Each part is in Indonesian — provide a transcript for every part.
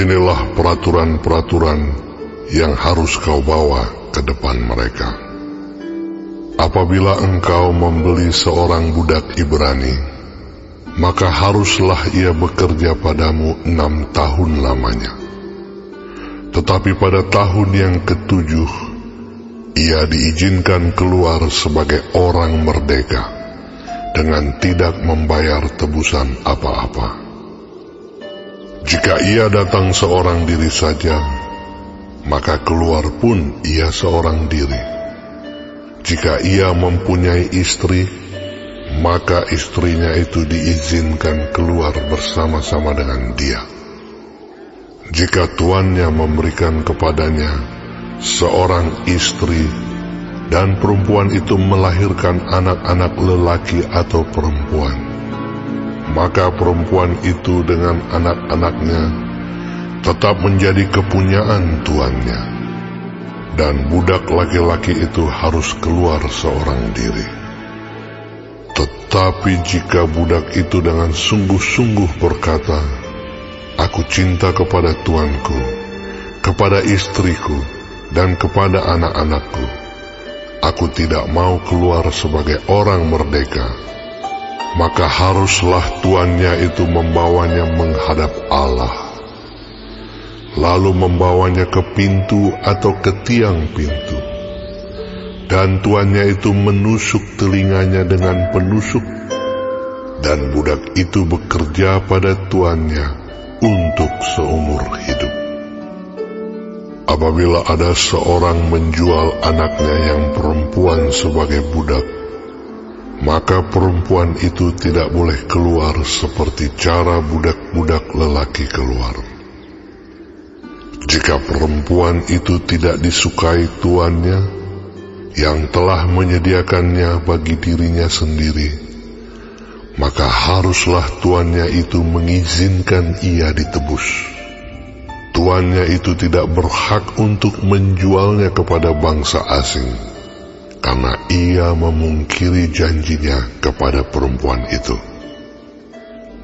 Inilah peraturan-peraturan yang harus kau bawa ke depan mereka. Apabila engkau membeli seorang budak Ibrani, maka haruslah ia bekerja padamu enam tahun lamanya. Tetapi pada tahun yang ketujuh, ia diizinkan keluar sebagai orang merdeka dengan tidak membayar tebusan apa-apa. Jika ia datang seorang diri saja, maka keluar pun ia seorang diri. Jika ia mempunyai istri, maka istrinya itu diizinkan keluar bersama-sama dengan dia. Jika tuannya memberikan kepadanya seorang istri dan perempuan itu melahirkan anak-anak lelaki atau perempuan, maka perempuan itu dengan anak-anaknya tetap menjadi kepunyaan tuannya, dan budak laki-laki itu harus keluar seorang diri. Tetapi jika budak itu dengan sungguh-sungguh berkata, Aku cinta kepada tuanku, kepada istriku, dan kepada anak-anakku. Aku tidak mau keluar sebagai orang merdeka. Maka haruslah tuannya itu membawanya menghadap Allah. Lalu membawanya ke pintu atau ke tiang pintu. Dan tuannya itu menusuk telinganya dengan penusuk. Dan budak itu bekerja pada tuannya untuk seumur hidup. Apabila ada seorang menjual anaknya yang perempuan sebagai budak, maka perempuan itu tidak boleh keluar seperti cara budak-budak lelaki keluar. Jika perempuan itu tidak disukai tuannya yang telah menyediakannya bagi dirinya sendiri, maka haruslah tuannya itu mengizinkan ia ditebus tuannya itu tidak berhak untuk menjualnya kepada bangsa asing, karena ia memungkiri janjinya kepada perempuan itu.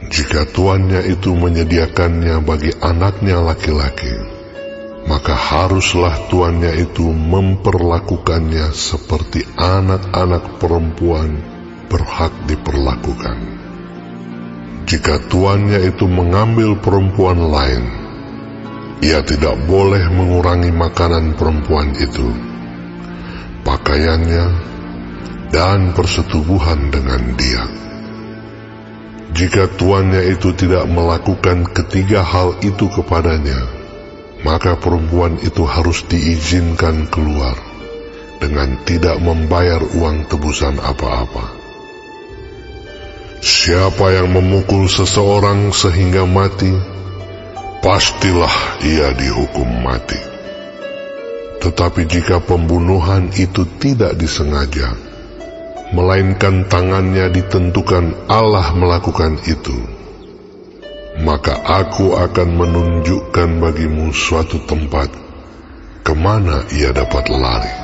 Jika tuannya itu menyediakannya bagi anaknya laki-laki, maka haruslah tuannya itu memperlakukannya seperti anak-anak perempuan berhak diperlakukan. Jika tuannya itu mengambil perempuan lain, ia tidak boleh mengurangi makanan perempuan itu, pakaiannya, dan persetubuhan dengan dia. Jika tuannya itu tidak melakukan ketiga hal itu kepadanya, maka perempuan itu harus diizinkan keluar dengan tidak membayar uang tebusan apa-apa. Siapa yang memukul seseorang sehingga mati, pastilah ia dihukum mati. Tetapi jika pembunuhan itu tidak disengaja, melainkan tangannya ditentukan Allah melakukan itu, maka aku akan menunjukkan bagimu suatu tempat ke mana ia dapat lari.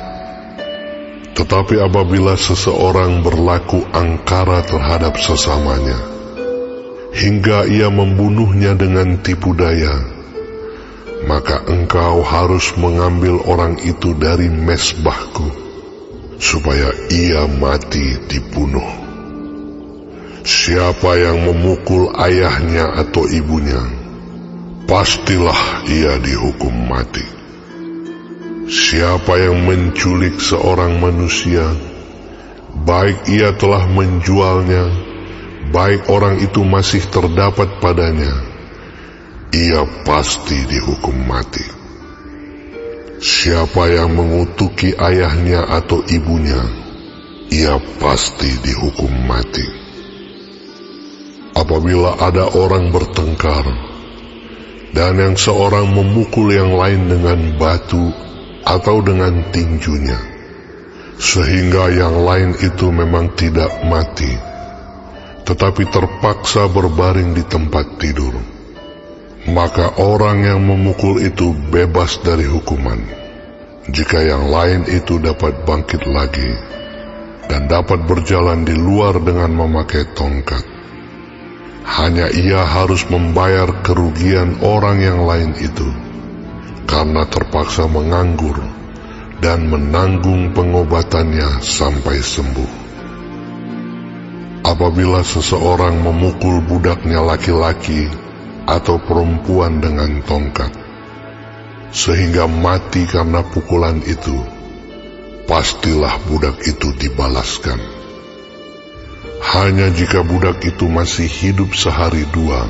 Tetapi apabila seseorang berlaku angkara terhadap sesamanya, hingga ia membunuhnya dengan tipu daya, maka engkau harus mengambil orang itu dari mesbahku, supaya ia mati dibunuh. Siapa yang memukul ayahnya atau ibunya, pastilah ia dihukum mati. Siapa yang menculik seorang manusia, baik ia telah menjualnya baik orang itu masih terdapat padanya, ia pasti dihukum mati. Siapa yang mengutuki ayahnya atau ibunya, ia pasti dihukum mati. Apabila ada orang bertengkar, dan yang seorang memukul yang lain dengan batu atau dengan tinjunya, sehingga yang lain itu memang tidak mati, tetapi terpaksa berbaring di tempat tidur. Maka orang yang memukul itu bebas dari hukuman, jika yang lain itu dapat bangkit lagi dan dapat berjalan di luar dengan memakai tongkat. hanya ia harus membayar kerugian orang yang lain itu karena terpaksa menganggur dan menanggung pengobatannya sampai sembuh. Apabila seseorang memukul budaknya laki-laki atau perempuan dengan tongkat, sehingga mati karena pukulan itu, pastilah budak itu dibalaskan. Hanya jika budak itu masih hidup sehari dua,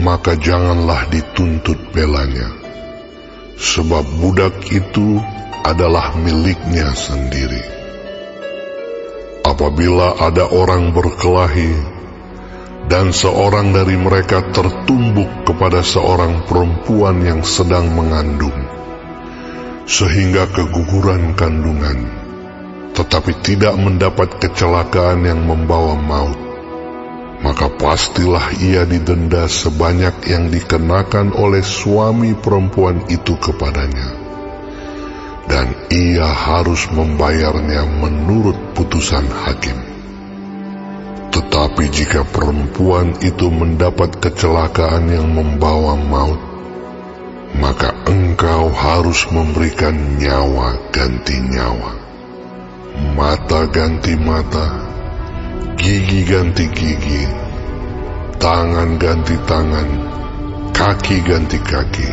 maka janganlah dituntut belanya, sebab budak itu adalah miliknya sendiri. Apabila ada orang berkelahi, dan seorang dari mereka tertumbuk kepada seorang perempuan yang sedang mengandung, sehingga keguguran kandungan, tetapi tidak mendapat kecelakaan yang membawa maut, maka pastilah ia didenda sebanyak yang dikenakan oleh suami perempuan itu kepadanya, dan ia harus membayarnya menurut putusan hakim. Tetapi jika perempuan itu mendapat kecelakaan yang membawa maut, maka engkau harus memberikan nyawa ganti nyawa, mata ganti mata, gigi ganti gigi, tangan ganti tangan, kaki ganti kaki,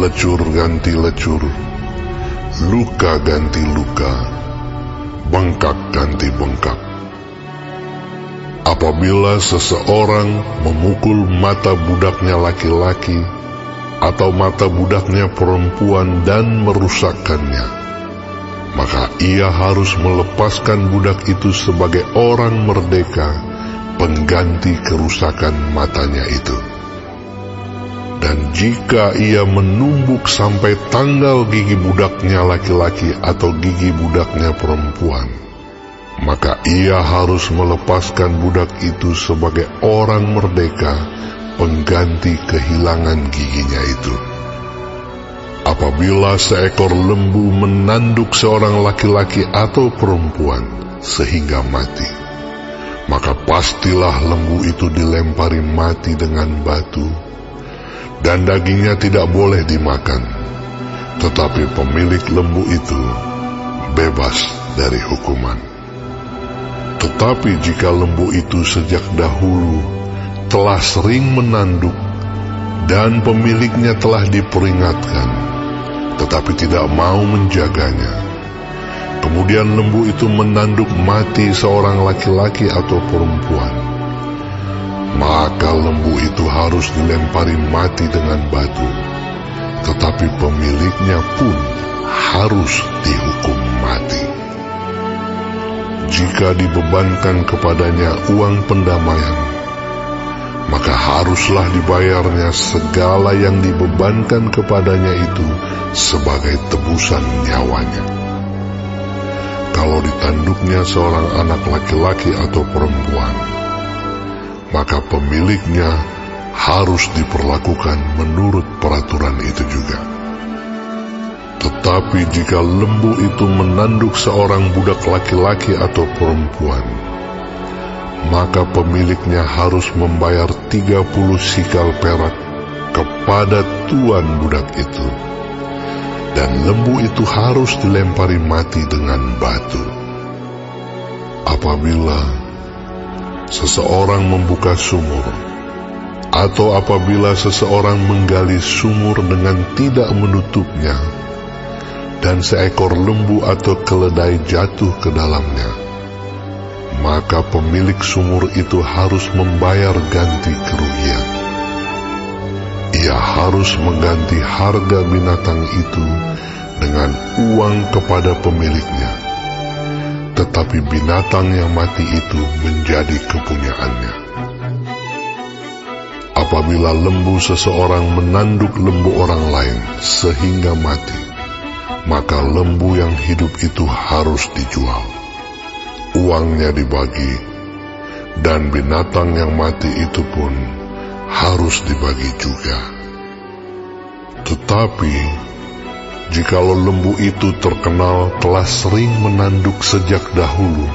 lecur ganti lecur, luka ganti luka, bengkak ganti bengkak. Apabila seseorang memukul mata budaknya laki-laki, atau mata budaknya perempuan dan merusakkannya, maka ia harus melepaskan budak itu sebagai orang merdeka pengganti kerusakan matanya itu. Dan jika ia menumbuk sampai tanggal gigi budaknya laki-laki atau gigi budaknya perempuan, maka ia harus melepaskan budak itu sebagai orang merdeka pengganti kehilangan giginya itu. Apabila seekor lembu menanduk seorang laki-laki atau perempuan sehingga mati, maka pastilah lembu itu dilempari mati dengan batu, dan dagingnya tidak boleh dimakan. Tetapi pemilik lembu itu bebas dari hukuman. Tetapi jika lembu itu sejak dahulu telah sering menanduk dan pemiliknya telah diperingatkan, tetapi tidak mau menjaganya. Kemudian lembu itu menanduk mati seorang laki-laki atau perempuan. Maka lembu itu harus dilempari mati dengan batu, tetapi pemiliknya pun harus dihukum mati. Jika dibebankan kepadanya uang pendamaian, maka haruslah dibayarnya segala yang dibebankan kepadanya itu sebagai tebusan nyawanya. Kalau ditanduknya seorang anak laki-laki atau perempuan, maka pemiliknya harus diperlakukan menurut peraturan itu juga. Tetapi jika lembu itu menanduk seorang budak laki-laki atau perempuan, maka pemiliknya harus membayar 30 sikal perak kepada tuan budak itu. Dan lembu itu harus dilempari mati dengan batu. Apabila seseorang membuka sumur, atau apabila seseorang menggali sumur dengan tidak menutupnya, dan seekor lembu atau keledai jatuh ke dalamnya, maka pemilik sumur itu harus membayar ganti kerugian. Ia harus mengganti harga binatang itu dengan uang kepada pemiliknya, tetapi binatang yang mati itu menjadi kepunyaannya. Apabila lembu seseorang menanduk lembu orang lain sehingga mati, maka lembu yang hidup itu harus dijual uangnya dibagi, dan binatang yang mati itu pun harus dibagi juga. Tetapi, jikalau lembu itu terkenal telah sering menanduk sejak dahulu,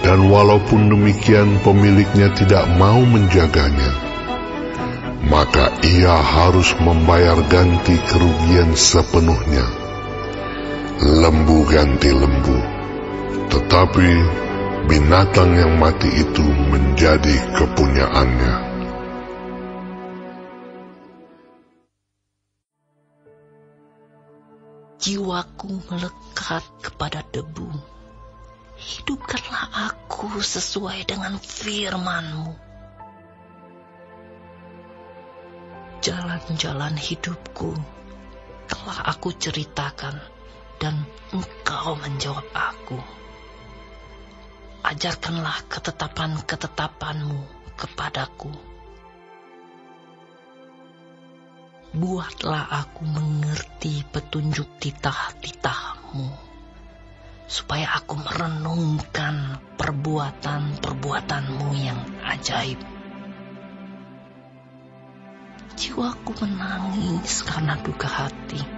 dan walaupun demikian pemiliknya tidak mau menjaganya, maka ia harus membayar ganti kerugian sepenuhnya. Lembu ganti lembu, tetapi binatang yang mati itu menjadi kepunyaannya. Jiwaku melekat kepada debu. Hidupkanlah aku sesuai dengan firman-Mu. Jalan-jalan hidupku telah aku ceritakan dan engkau menjawab aku. Ajarkanlah ketetapan-ketetapanmu kepadaku buatlah aku mengerti petunjuk titah-titahmu, supaya aku merenungkan perbuatan-perbuatanmu yang ajaib. Jiwaku menangis karena duka hati.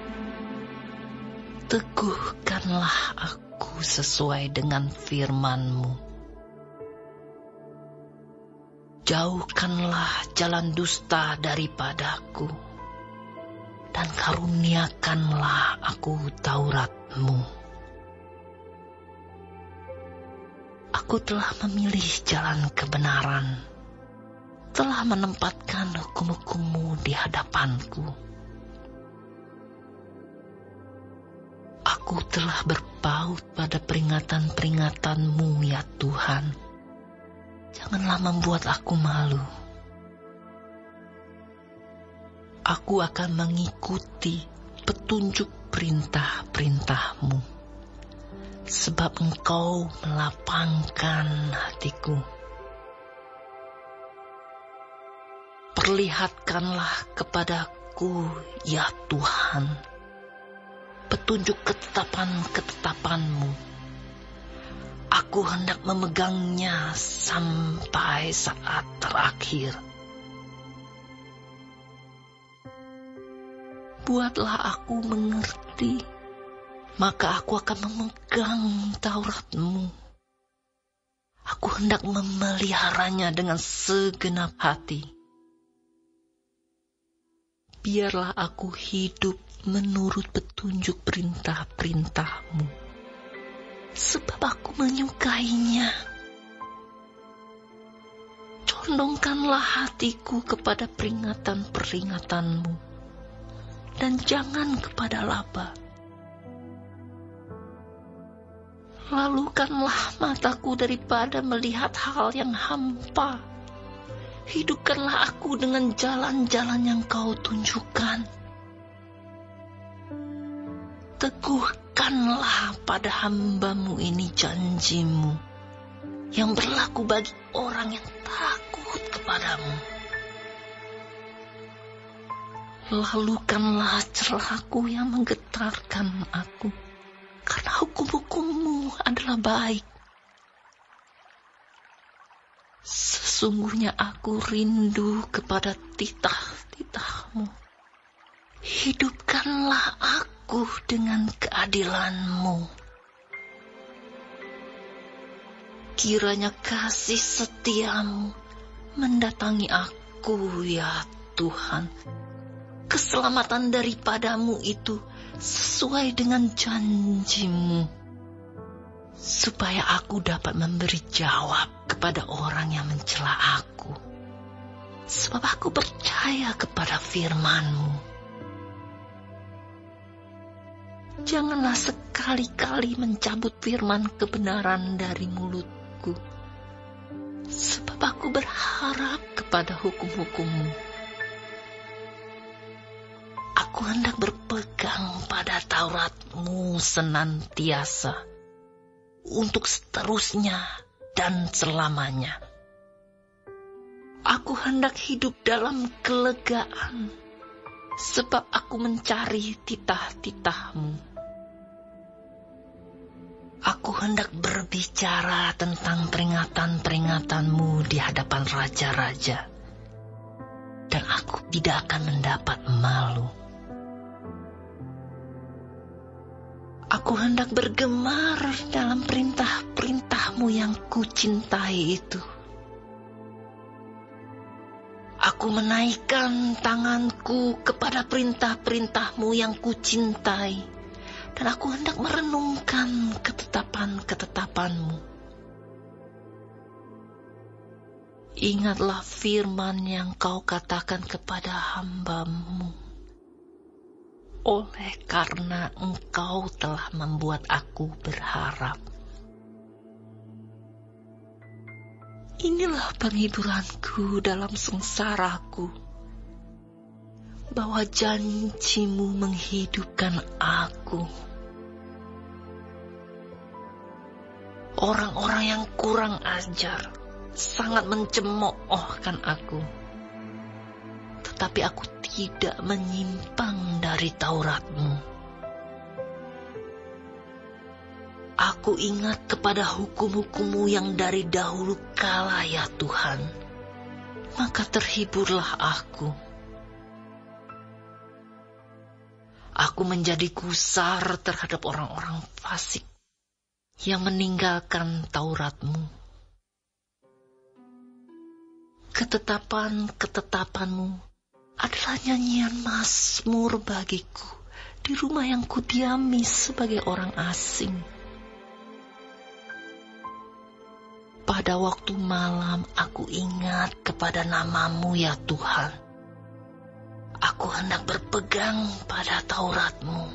Teguhkanlah aku sesuai dengan firmanmu. Jauhkanlah jalan dusta daripadaku dan karuniakanlah aku Tauratmu. Aku telah memilih jalan kebenaran, telah menempatkan hukum-hukummu di hadapanku. Aku telah berpaut pada peringatan-peringatanmu ya Tuhan. Janganlah membuat aku malu aku akan mengikuti petunjuk perintah-perintahmu. Sebab engkau melapangkan hatiku. Perlihatkanlah kepadaku, ya Tuhan, petunjuk ketetapan-ketetapanmu. Aku hendak memegangnya sampai saat terakhir buatlah aku mengerti, maka aku akan memegang Tauratmu. Aku hendak memeliharanya dengan segenap hati. Biarlah aku hidup menurut petunjuk perintah-perintahmu, sebab aku menyukainya. Condongkanlah hatiku kepada peringatan-peringatanmu dan jangan kepada laba. Lalukanlah mataku daripada melihat hal yang hampa. Hidupkanlah aku dengan jalan-jalan yang kau tunjukkan. Teguhkanlah pada hambamu ini janjimu yang berlaku bagi orang yang takut kepadamu. Lalukanlah celahku yang menggetarkan aku, karena hukum-hukummu adalah baik. Sesungguhnya aku rindu kepada titah-titahmu. Hidupkanlah aku dengan keadilanmu. Kiranya kasih setiamu mendatangi aku ya Tuhan keselamatan daripadamu itu sesuai dengan janjimu. Supaya aku dapat memberi jawab kepada orang yang mencela aku. Sebab aku percaya kepada firmanmu. Janganlah sekali-kali mencabut firman kebenaran dari mulutku. Sebab aku berharap kepada hukum-hukummu Aku hendak berpegang pada Tauratmu senantiasa untuk seterusnya dan selamanya. Aku hendak hidup dalam kelegaan sebab aku mencari titah-titahmu. Aku hendak berbicara tentang peringatan-peringatanmu di hadapan raja-raja. Dan aku tidak akan mendapat malu Aku hendak bergemar dalam perintah-perintahmu yang kucintai itu. Aku menaikkan tanganku kepada perintah-perintahmu yang kucintai, dan aku hendak merenungkan ketetapan-ketetapanmu. Ingatlah firman yang kau katakan kepada hambamu. Oleh karena engkau telah membuat aku berharap. Inilah penghiburanku dalam sengsaraku, bahwa janjimu menghidupkan aku. Orang-orang yang kurang ajar sangat mencemoohkan aku, tetapi aku tidak menyimpang dari Tauratmu. Aku ingat kepada hukum-hukummu yang dari dahulu kala ya Tuhan. Maka terhiburlah aku. Aku menjadi gusar terhadap orang-orang fasik yang meninggalkan Tauratmu. Ketetapan-ketetapanmu adalah nyanyian masmur bagiku di rumah yang kudiami sebagai orang asing. pada waktu malam aku ingat kepada namamu ya Tuhan. Aku hendak berpegang pada Tauratmu.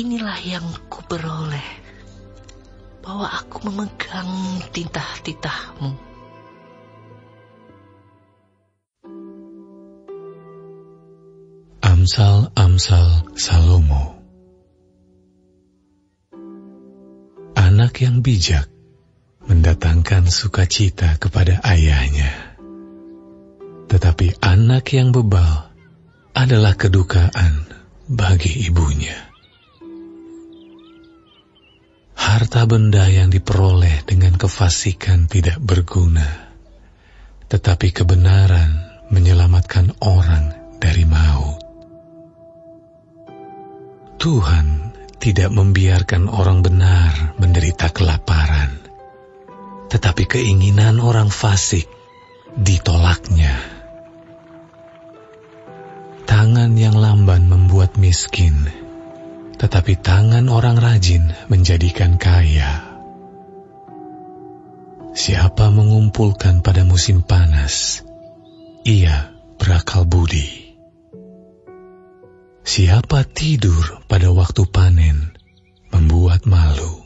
Inilah yang kuperoleh, bahwa aku memegang titah-titahmu. Amsal-amsal Salomo Anak yang bijak mendatangkan sukacita kepada ayahnya, tetapi anak yang bebal adalah kedukaan bagi ibunya. Harta benda yang diperoleh dengan kefasikan tidak berguna, tetapi kebenaran menyelamatkan orang dari maut. Tuhan tidak membiarkan orang benar menderita kelaparan, tetapi keinginan orang fasik ditolaknya. Tangan yang lamban membuat miskin, tetapi tangan orang rajin menjadikan kaya. Siapa mengumpulkan pada musim panas, ia berakal budi. Siapa tidur pada waktu panen membuat malu.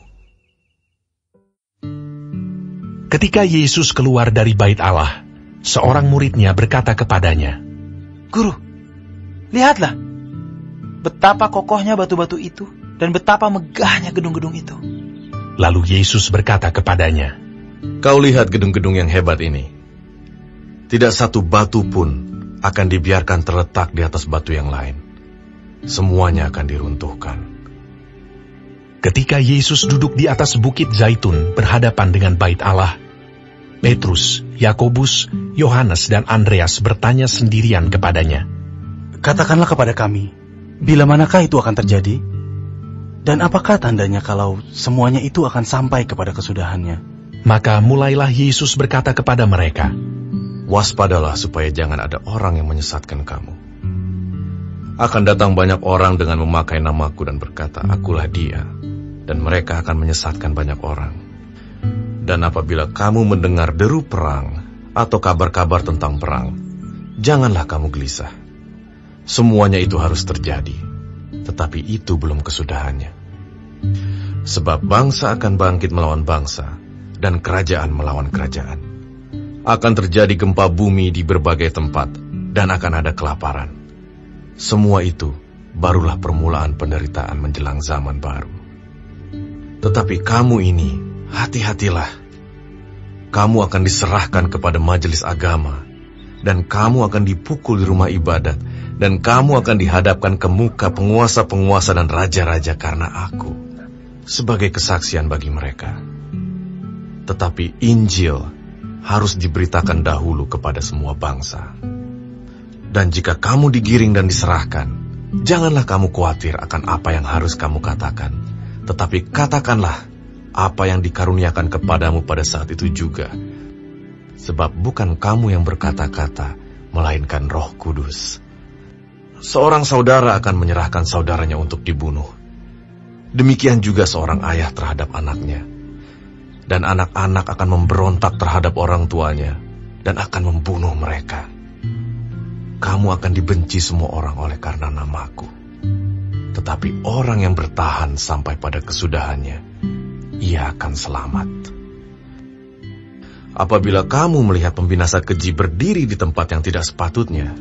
Ketika Yesus keluar dari bait Allah, seorang muridnya berkata kepadanya, Guru, lihatlah betapa kokohnya batu-batu itu dan betapa megahnya gedung-gedung itu. Lalu Yesus berkata kepadanya, Kau lihat gedung-gedung yang hebat ini. Tidak satu batu pun akan dibiarkan terletak di atas batu yang lain semuanya akan diruntuhkan. Ketika Yesus duduk di atas bukit Zaitun berhadapan dengan bait Allah, Petrus, Yakobus, Yohanes, dan Andreas bertanya sendirian kepadanya, Katakanlah kepada kami, bila manakah itu akan terjadi? Dan apakah tandanya kalau semuanya itu akan sampai kepada kesudahannya? Maka mulailah Yesus berkata kepada mereka, Waspadalah supaya jangan ada orang yang menyesatkan kamu akan datang banyak orang dengan memakai namaku dan berkata, Akulah dia. Dan mereka akan menyesatkan banyak orang. Dan apabila kamu mendengar deru perang atau kabar-kabar tentang perang, janganlah kamu gelisah. Semuanya itu harus terjadi, tetapi itu belum kesudahannya. Sebab bangsa akan bangkit melawan bangsa, dan kerajaan melawan kerajaan. Akan terjadi gempa bumi di berbagai tempat, dan akan ada kelaparan. Semua itu barulah permulaan penderitaan menjelang zaman baru. Tetapi kamu ini, hati-hatilah. Kamu akan diserahkan kepada majelis agama, dan kamu akan dipukul di rumah ibadat, dan kamu akan dihadapkan ke muka penguasa-penguasa dan raja-raja karena aku, sebagai kesaksian bagi mereka. Tetapi Injil harus diberitakan dahulu kepada semua bangsa. Dan jika kamu digiring dan diserahkan, Janganlah kamu khawatir akan apa yang harus kamu katakan, tetapi katakanlah apa yang dikaruniakan kepadamu pada saat itu juga. Sebab bukan kamu yang berkata-kata, melainkan roh kudus. Seorang saudara akan menyerahkan saudaranya untuk dibunuh. Demikian juga seorang ayah terhadap anaknya. Dan anak-anak akan memberontak terhadap orang tuanya dan akan membunuh mereka kamu akan dibenci semua orang oleh karena namaku. Tetapi orang yang bertahan sampai pada kesudahannya, ia akan selamat. Apabila kamu melihat pembinasa keji berdiri di tempat yang tidak sepatutnya,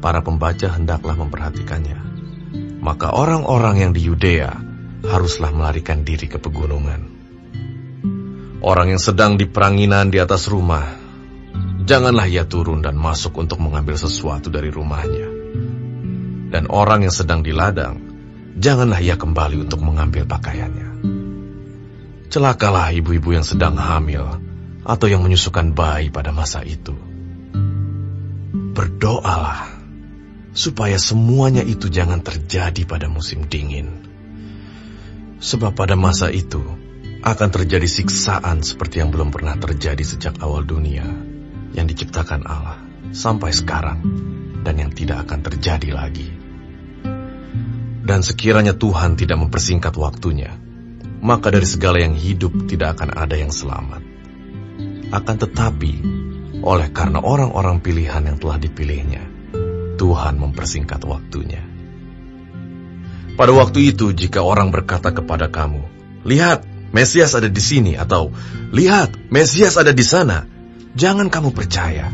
para pembaca hendaklah memperhatikannya. Maka orang-orang yang di Yudea haruslah melarikan diri ke pegunungan. Orang yang sedang di peranginan di atas rumah Janganlah ia turun dan masuk untuk mengambil sesuatu dari rumahnya. Dan orang yang sedang di ladang, janganlah ia kembali untuk mengambil pakaiannya. Celakalah ibu-ibu yang sedang hamil atau yang menyusukan bayi pada masa itu. Berdoalah supaya semuanya itu jangan terjadi pada musim dingin. Sebab pada masa itu akan terjadi siksaan seperti yang belum pernah terjadi sejak awal dunia yang diciptakan Allah sampai sekarang dan yang tidak akan terjadi lagi. Dan sekiranya Tuhan tidak mempersingkat waktunya, maka dari segala yang hidup tidak akan ada yang selamat. Akan tetapi, oleh karena orang-orang pilihan yang telah dipilihnya, Tuhan mempersingkat waktunya. Pada waktu itu, jika orang berkata kepada kamu, "Lihat, Mesias ada di sini," atau "Lihat, Mesias ada di sana," jangan kamu percaya.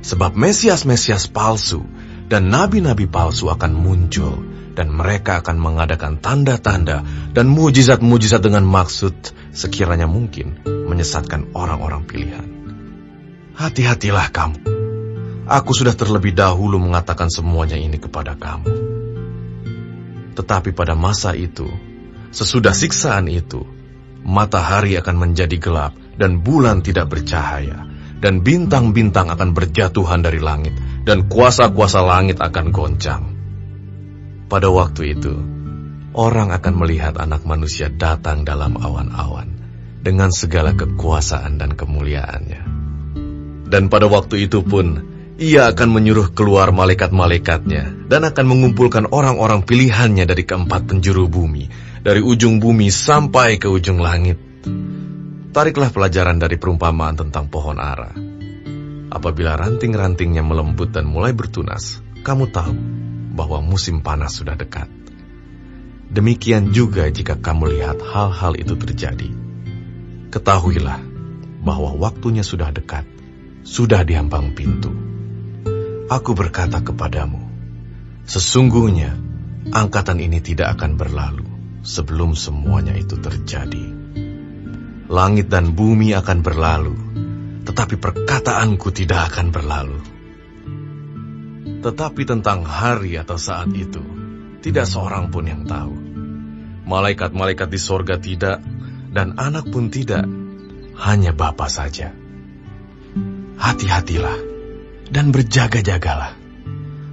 Sebab Mesias-Mesias palsu dan nabi-nabi palsu akan muncul dan mereka akan mengadakan tanda-tanda dan mujizat-mujizat dengan maksud sekiranya mungkin menyesatkan orang-orang pilihan. Hati-hatilah kamu. Aku sudah terlebih dahulu mengatakan semuanya ini kepada kamu. Tetapi pada masa itu, sesudah siksaan itu, matahari akan menjadi gelap dan bulan tidak bercahaya dan bintang-bintang akan berjatuhan dari langit, dan kuasa-kuasa langit akan goncang. Pada waktu itu, orang akan melihat anak manusia datang dalam awan-awan, dengan segala kekuasaan dan kemuliaannya. Dan pada waktu itu pun, ia akan menyuruh keluar malaikat-malaikatnya, dan akan mengumpulkan orang-orang pilihannya dari keempat penjuru bumi, dari ujung bumi sampai ke ujung langit Tariklah pelajaran dari perumpamaan tentang pohon ara. Apabila ranting-rantingnya melembut dan mulai bertunas, kamu tahu bahwa musim panas sudah dekat. Demikian juga jika kamu lihat hal-hal itu terjadi. Ketahuilah bahwa waktunya sudah dekat, sudah diambang pintu. Aku berkata kepadamu, sesungguhnya angkatan ini tidak akan berlalu sebelum semuanya itu terjadi. Langit dan bumi akan berlalu, tetapi perkataanku tidak akan berlalu. Tetapi tentang hari atau saat itu, tidak seorang pun yang tahu. Malaikat-malaikat di sorga tidak, dan anak pun tidak, hanya Bapa saja. Hati-hatilah dan berjaga-jagalah,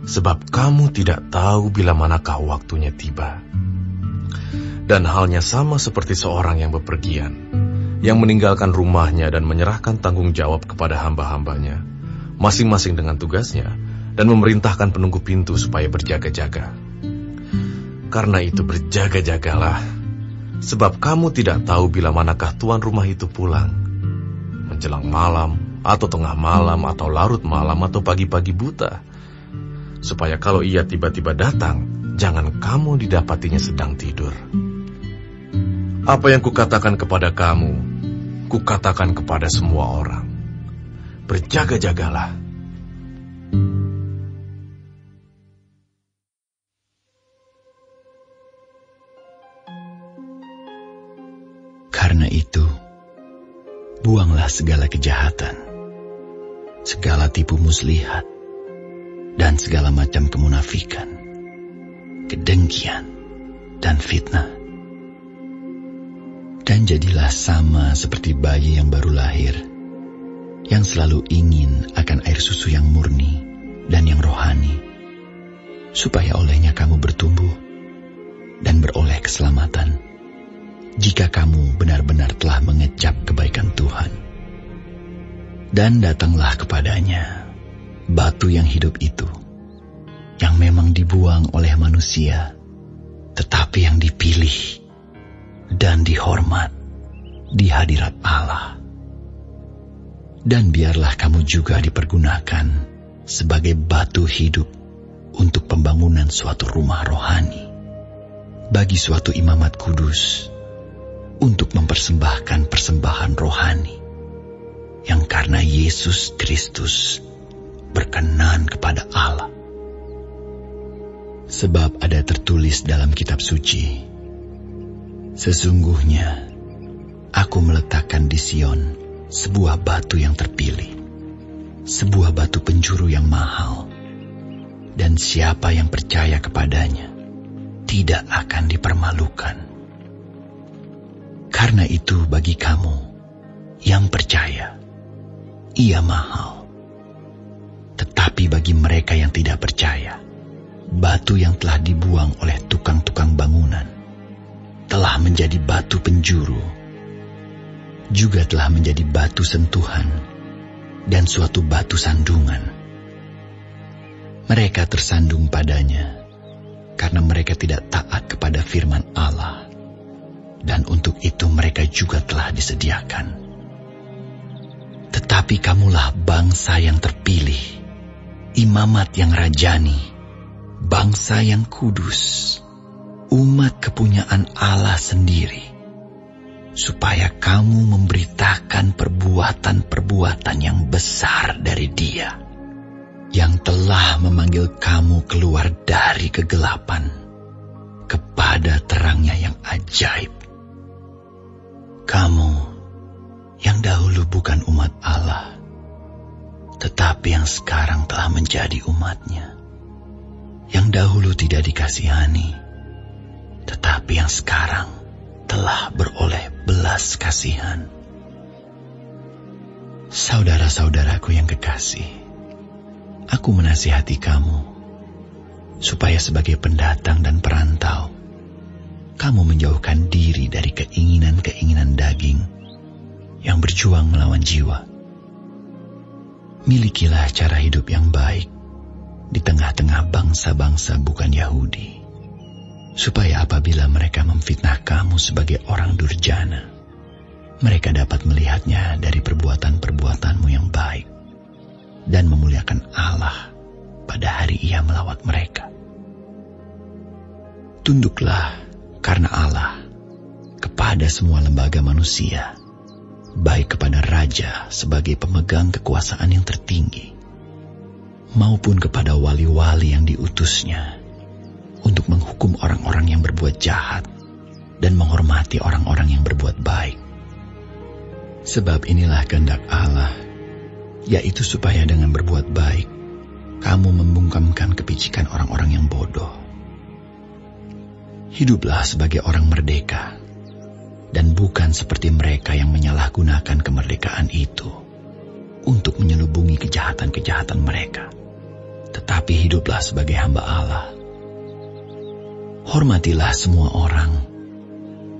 sebab kamu tidak tahu bila manakah waktunya tiba. Dan halnya sama seperti seorang yang bepergian yang meninggalkan rumahnya dan menyerahkan tanggung jawab kepada hamba-hambanya, masing-masing dengan tugasnya, dan memerintahkan penunggu pintu supaya berjaga-jaga. Karena itu berjaga-jagalah, sebab kamu tidak tahu bila manakah tuan rumah itu pulang. Menjelang malam, atau tengah malam, atau larut malam, atau pagi-pagi buta. Supaya kalau ia tiba-tiba datang, jangan kamu didapatinya sedang tidur. Apa yang kukatakan kepada kamu, kukatakan kepada semua orang. Berjaga-jagalah. Karena itu, buanglah segala kejahatan, segala tipu muslihat, dan segala macam kemunafikan, kedengkian, dan fitnah. Dan jadilah sama seperti bayi yang baru lahir, yang selalu ingin akan air susu yang murni dan yang rohani, supaya olehnya kamu bertumbuh dan beroleh keselamatan jika kamu benar-benar telah mengecap kebaikan Tuhan. Dan datanglah kepadanya batu yang hidup itu, yang memang dibuang oleh manusia, tetapi yang dipilih dan dihormat di hadirat Allah. Dan biarlah kamu juga dipergunakan sebagai batu hidup untuk pembangunan suatu rumah rohani bagi suatu imamat kudus untuk mempersembahkan persembahan rohani yang karena Yesus Kristus berkenan kepada Allah. Sebab ada tertulis dalam kitab suci, Sesungguhnya aku meletakkan di Sion sebuah batu yang terpilih, sebuah batu penjuru yang mahal, dan siapa yang percaya kepadanya tidak akan dipermalukan. Karena itu bagi kamu yang percaya, ia mahal. Tetapi bagi mereka yang tidak percaya, batu yang telah dibuang oleh tukang-tukang bangunan telah menjadi batu penjuru, juga telah menjadi batu sentuhan dan suatu batu sandungan. Mereka tersandung padanya karena mereka tidak taat kepada firman Allah dan untuk itu mereka juga telah disediakan. Tetapi kamulah bangsa yang terpilih, imamat yang rajani, bangsa yang kudus, umat kepunyaan Allah sendiri, supaya kamu memberitakan perbuatan-perbuatan yang besar dari Dia, yang telah memanggil kamu keluar dari kegelapan kepada terangnya yang ajaib tetapi yang sekarang telah menjadi umatnya. Yang dahulu tidak dikasihani, tetapi yang sekarang telah beroleh belas kasihan. Saudara-saudaraku yang kekasih, aku menasihati kamu supaya sebagai pendatang dan perantau, kamu menjauhkan diri dari keinginan-keinginan daging yang berjuang melawan jiwa. Milikilah cara hidup yang baik di tengah-tengah bangsa-bangsa bukan Yahudi, supaya apabila mereka memfitnah kamu sebagai orang durjana, mereka dapat melihatnya dari perbuatan-perbuatanmu yang baik dan memuliakan Allah pada hari ia melawat mereka. Tunduklah karena Allah kepada semua lembaga manusia, baik kepada raja sebagai pemegang kekuasaan yang tertinggi, maupun kepada wali-wali yang diutusnya untuk menghukum orang-orang yang berbuat jahat dan menghormati orang-orang yang berbuat baik. Sebab inilah kehendak Allah, yaitu supaya dengan berbuat baik, kamu membungkamkan kepicikan orang-orang yang bodoh hiduplah sebagai orang merdeka, dan bukan seperti mereka yang menyalahgunakan kemerdekaan itu untuk menyelubungi kejahatan-kejahatan mereka, tetapi hiduplah sebagai hamba Allah. Hormatilah semua orang,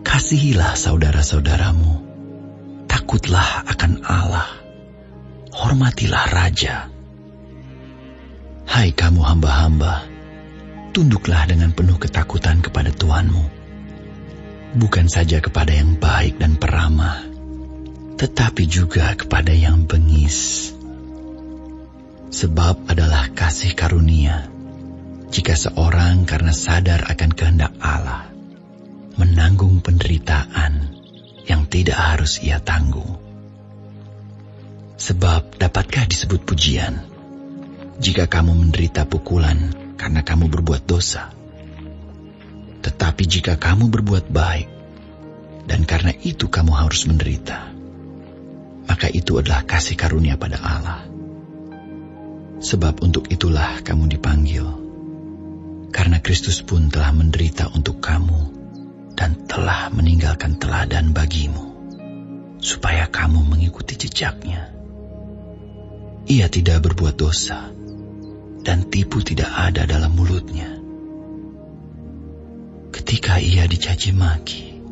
kasihilah saudara-saudaramu, takutlah akan Allah, hormatilah Raja. Hai kamu hamba-hamba, tunduklah dengan penuh ketakutan kepada Tuhanmu. Bukan saja kepada yang baik dan peramah, tetapi juga kepada yang bengis. Sebab adalah kasih karunia jika seorang karena sadar akan kehendak Allah menanggung penderitaan yang tidak harus ia tanggung. Sebab dapatkah disebut pujian jika kamu menderita pukulan karena kamu berbuat dosa. Tetapi jika kamu berbuat baik, dan karena itu kamu harus menderita, maka itu adalah kasih karunia pada Allah. Sebab untuk itulah kamu dipanggil, karena Kristus pun telah menderita untuk kamu dan telah meninggalkan teladan bagimu, supaya kamu mengikuti jejaknya. Ia tidak berbuat dosa, dan tipu tidak ada dalam mulutnya. Ketika ia dicaci maki,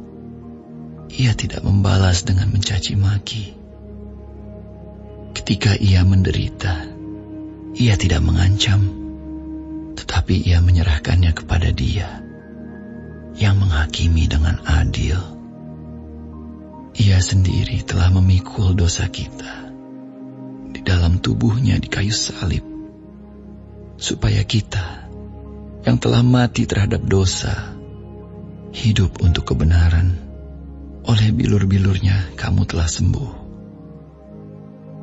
ia tidak membalas dengan mencaci maki. Ketika ia menderita, ia tidak mengancam, tetapi ia menyerahkannya kepada Dia yang menghakimi dengan adil. Ia sendiri telah memikul dosa kita di dalam tubuhnya di kayu salib, supaya kita yang telah mati terhadap dosa hidup untuk kebenaran. Oleh bilur-bilurnya kamu telah sembuh.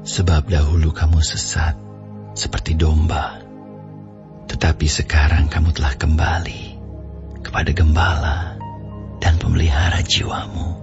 Sebab dahulu kamu sesat seperti domba, tetapi sekarang kamu telah kembali kepada gembala dan pemelihara jiwamu.